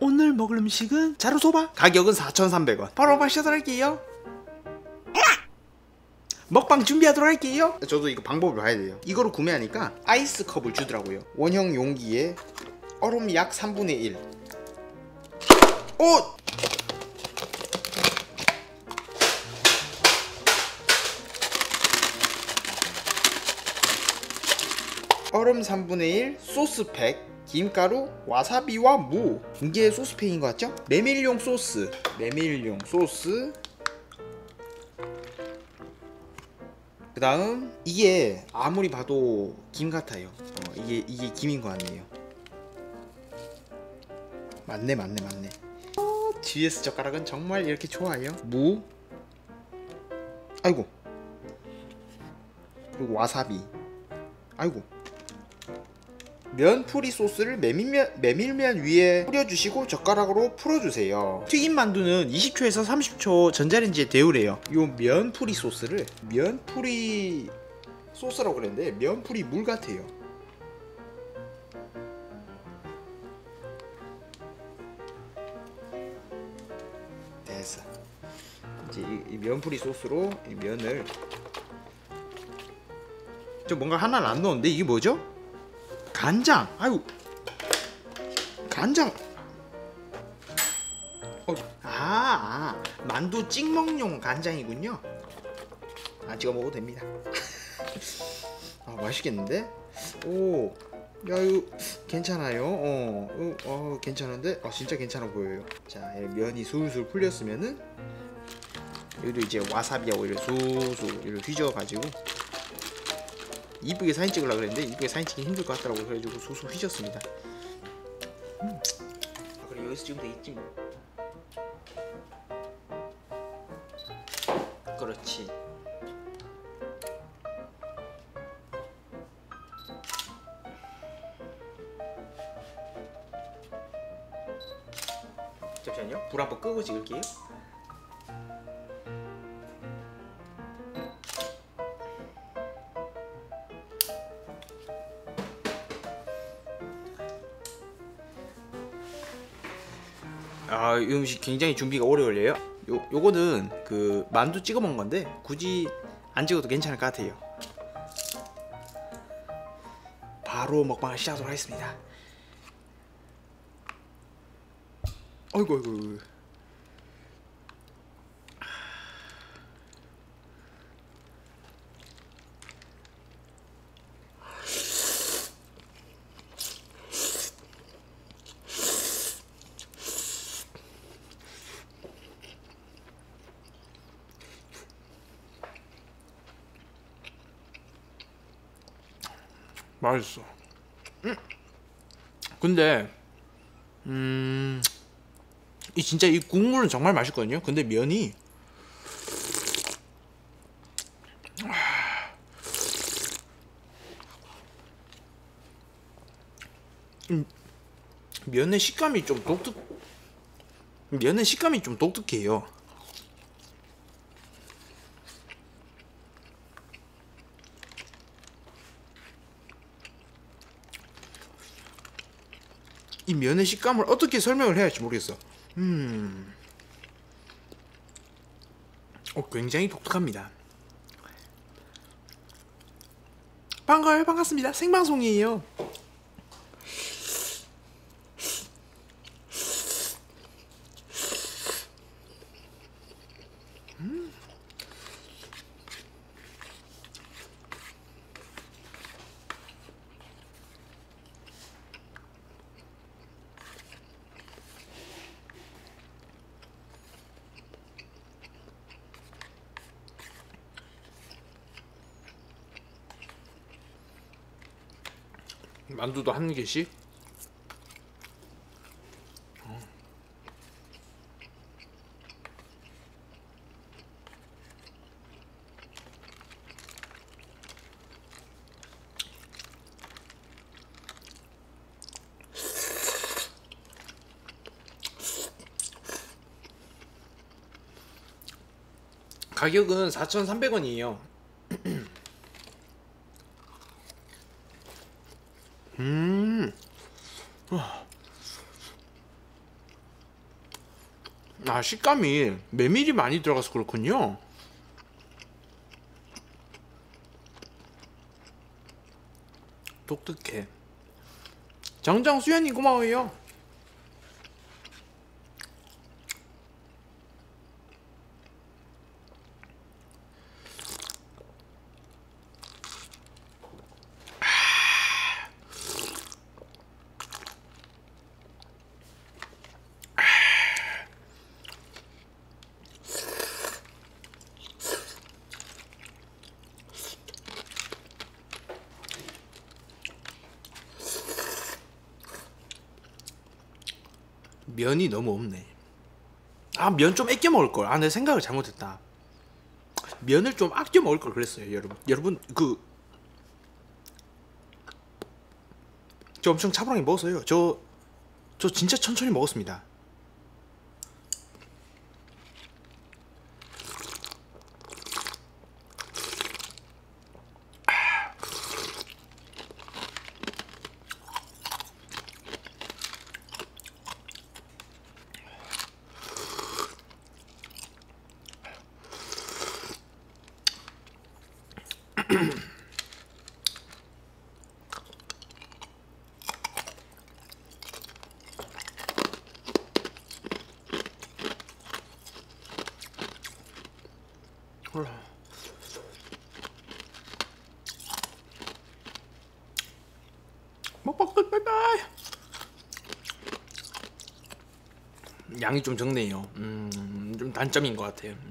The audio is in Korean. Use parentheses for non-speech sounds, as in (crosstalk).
오늘 먹을 음식은 자루소바. 가격은 4,300원. 바로 마셔도록 할게요. 먹방 준비하도록 할게요. 저도 이거 방법을 봐야 돼요. 이거를 구매하니까 아이스 컵을 주더라고요. 원형 용기에 얼음 약 3분의 1 오! 얼음 3분의 1 소스팩 김가루, 와사비와 무. 이게 소스팩인 것 같죠? 메밀용 소스. 메밀용 소스. 그 다음 이게 아무리 봐도 김 같아요. 어, 이게 이게 김인 거 아니에요? 맞네 맞네 맞네. 어, GS 젓가락은 정말 이렇게 좋아요. 무. 아이고. 그리고 와사비. 아이고 면풀이 소스를 메밀면, 메밀면 위에 뿌려주시고 젓가락으로 풀어주세요. 튀김 만두는 20초에서 30초 전자레인지에 데우래요. 요 면풀이 소스를 면풀이 소스라고 그랬는데 면풀이 물 같아요. 됐어. 이제 이, 이 면풀이 소스로 이 면을 저 뭔가 하나를 안 넣었는데 이게 뭐죠? 간장. 아유. 간장. 어, 아, 아. 만두 찍먹용 간장이군요. 아 찍어 먹어도 됩니다. (laughs) 아 맛있겠는데? 오 야, 이거 괜찮아요. 어, 어, 어, 괜찮은데? 어, 진짜 괜찮아 보여요. 자, 면이 술술 풀렸으면은 여기도 이제 와사비하고 이렇게 술술 이렇게 휘저어가지고 이쁘게 사진 찍으려고 그랬는데 이쁘게 사진 찍기 힘들 것 같더라고 그래가지고 소소 휘졌습니다. 음. 아, 그래 여기서 찍으면 되겠지 뭐. 그렇지. 잠시만요. 불 한번 끄고 찍을게요 아, 이 음식 굉장히 준비가 오래 걸려요. 요 요거는 그 만두 찍어 먹은 건데 굳이 안 찍어도 괜찮을 것 같아요. 바로 먹방을 시작하도록 하겠습니다. 어이구 어이구. 맛있어. 음. 근데 음. 이 진짜 이 국물은 정말 맛있거든요. 근데 면이 음, 면의 식감이 좀 독특 면의 식감이 좀 독특해요. 이 면의 식감을 어떻게 설명을 해야 할지 모르겠어. 음, 어, 굉장히 독특합니다. 반가워요, 반갑습니다. 생방송이에요. 만두도 한 개씩. 가격은 4,300원이에요. 음. 아 식감이 메밀이 많이 들어가서 그렇군요. 독특해. 정정 수연이 고마워요. 면이 너무 없네. 아 면 좀 아껴 먹을 걸. 아 내 생각을 잘못했다. 면을 좀 아껴 먹을 걸 그랬어요, 여러분. 여러분 그. 저 엄청 차분하게 먹었어요. 저, 저 진짜 천천히 먹었습니다. 양이 좀 적네요. 음, 좀 단점인 것 같아요.